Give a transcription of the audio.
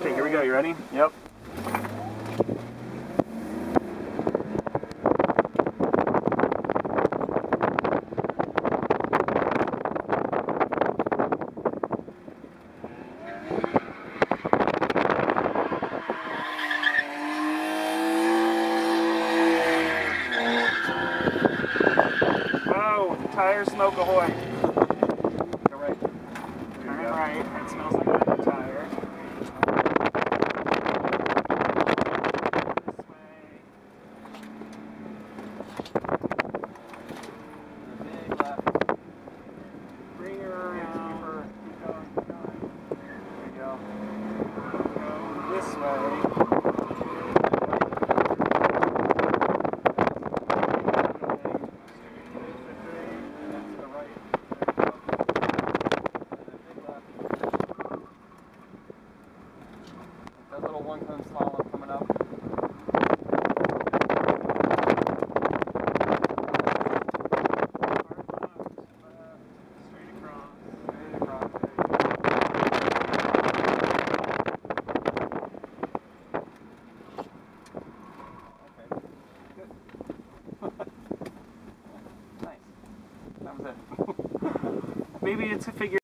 Okay, here we go. You ready? Yep. Oh, Whoa, tire smoke ahoy. that little one comes slalom maybe it's a figure.